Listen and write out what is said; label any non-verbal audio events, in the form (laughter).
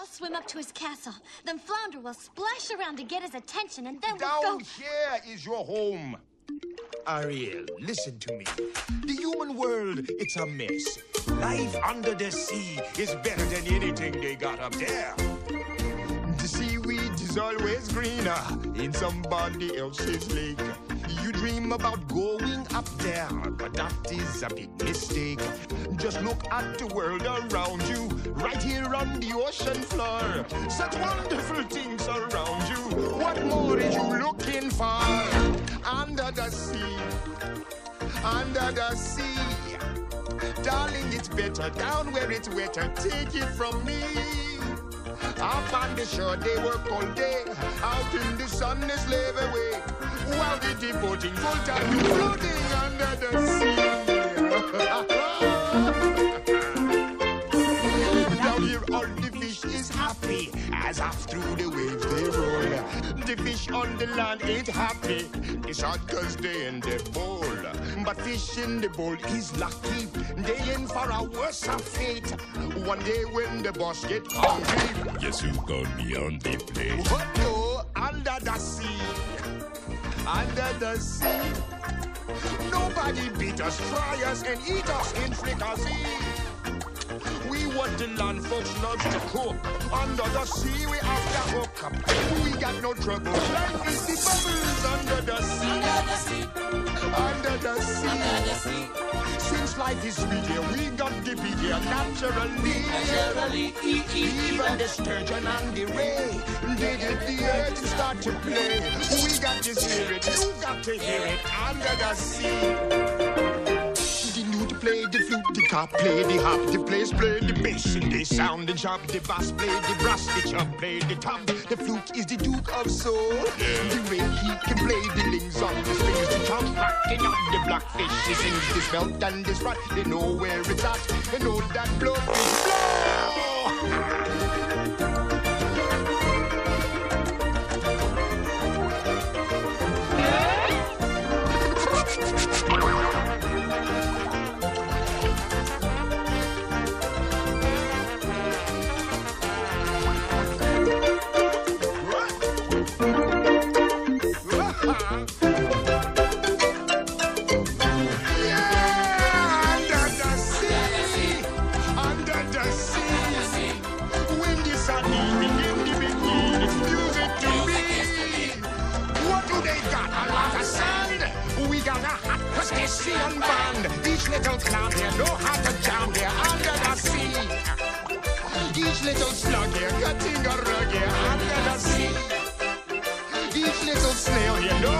I'll swim up to his castle. Then Flounder will splash around to get his attention, and then Down we'll go... here is your home. Ariel, listen to me. The human world, it's a mess. Life under the sea is better than anything they got up there. The seaweed is always greener in somebody else's lake. You dream about going up there, but that is a big mistake. Just look at the world around you, right here on the ocean floor. Such wonderful things around you. What more are you looking for? Under the sea, under the sea. Darling, it's better down where it's wetter. Take it from me. Up on the shore, they work all day. Out in the sun, they slave away. While they devoting full floating under the sea. (laughs) Down here, all the fish is happy as off through the waves they roll. The fish on the land ain't happy. It's hot cause they in the bowl. But fish in the bowl is lucky. They in for a worse fate. One day when the boss get hungry, Yes, you got me on the plate. what no, under the sea, under the sea. Nobody beat us, fry us, and eat us in fricassee. We want the land folks love to cook. Under the sea, we have to hook up. We got no trouble. Life is the bubbles under the sea. Under the sea. Since life is sweet here, we got the beat here naturally. Naturally, even the sturgeon and the ray, the start to play. We got to hear it, you got to hear it under the sea. The newt play the flute, the cop play the hop, the players play the bass, and they sound and sharp. The bass play the brass, the chub play the top. The flute is the duke of soul. The way he can play the lings on the strings, the top rocking on the blackfish. He sings this belt and this rat. They know where it's at. What do they got? A lot of sand. We got a hot crustacean band. Each little clown here know how to jam here under the sea. Each little slug here cutting a rug here under the sea. Each little snail here know